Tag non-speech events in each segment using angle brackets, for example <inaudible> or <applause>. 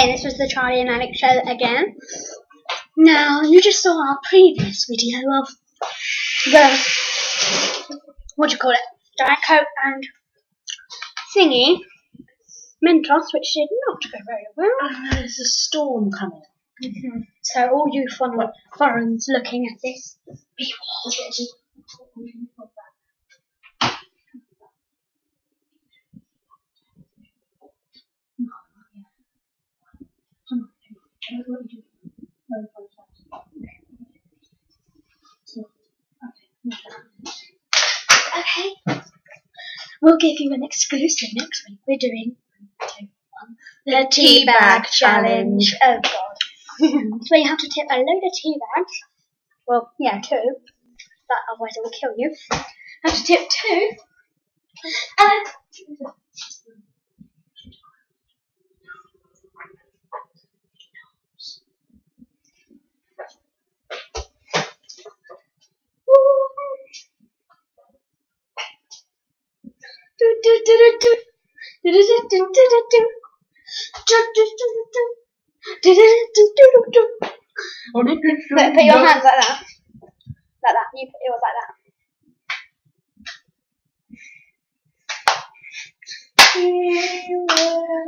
Hey, this was the Charley and Alex show again. Now, you just saw our previous video of the, what do you call it, Diet Coke and thingy, Mentos, which did not go very well. Oh, there's a storm coming. Mhm. So all you fun- foreigners looking at this, be warned. Okay. We'll give you an exclusive next week. We're doing the tea bag challenge. Oh god. <laughs> so you have to tip a load of tea bags. Well, yeah, two. But otherwise it will kill you. have to tip two. And Put, put your hands like that. Like that. You put yours like that.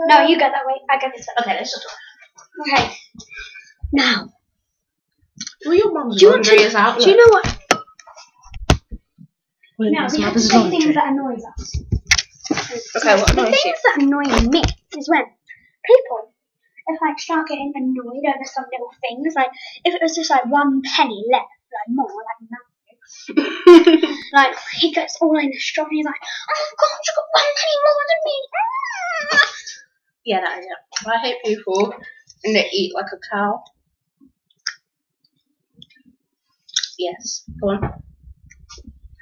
No, you go that way. I go this way. Okay, let's just Okay. Now, Well, your mum's do you want to? out. Do you know what? Well, Now we have to say things that annoy us. Okay, what the things you? that annoy me is when people, if like start getting annoyed over some little things, like if it was just like one penny left, like more, like nothing. <laughs> Like he gets all in a straw and he's like, "Oh God, you got one penny more than me!" Ah! yeah, that is it. I hate people and they eat like a cow. Yes, go on.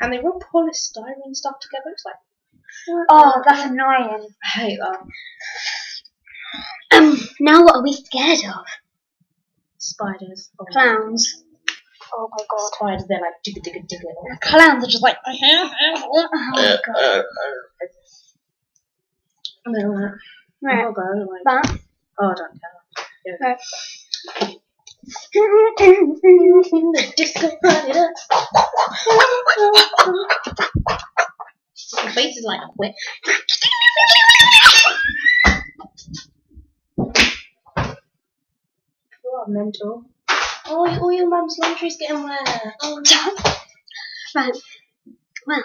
And they rub polystyrene stuff together. It's like, Oh, that's annoying. I hate that. Um, now what are we scared of? Spiders. Oh, Clowns. Oh my God. Spiders, they're like digga digga digga. Clowns are just like, uh-huh, uh-huh, uh-huh. oh my God. And they're like, Right, oh, go, like, oh, I don't care. Yeah. Right. Disco <laughs> rider. Your face is like wet. You are mental. Oh, all your mum's laundry's getting wet. Oh, right. Well.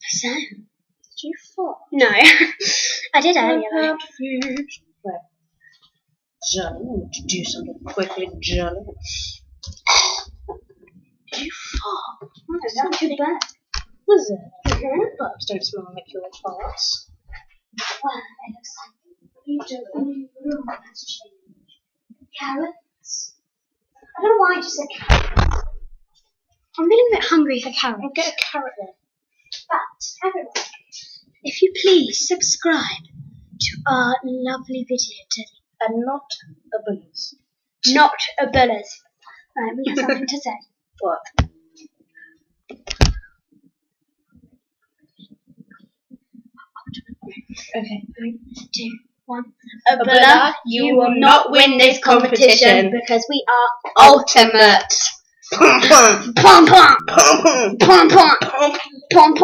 So. did you fall? No. <laughs> I did earlier. Unheard food. Right. Johnny, we need to do something quickly, Johnny. <sighs> Did you fall? Oh, that's not too bad. It? Mm-hmm. Bugs don't smell like your farts. Well, it looks like you do. Room has changed. Carrots. I don't know why I just said carrots. I'm feeling a bit hungry for carrots. I'll get a carrot then. But, everyone, if you please subscribe to our lovely video today. And not a bullies. Not a bullet. Right, we have something to say. <laughs> What? Okay. Three, two, one. Abdullah, you will not win this competition. because we are Ultimate. pom pom pom pom pom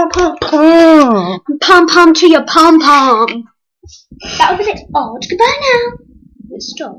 pom pom pom to your pom pom. That was a bit odd. Goodbye now. Stop.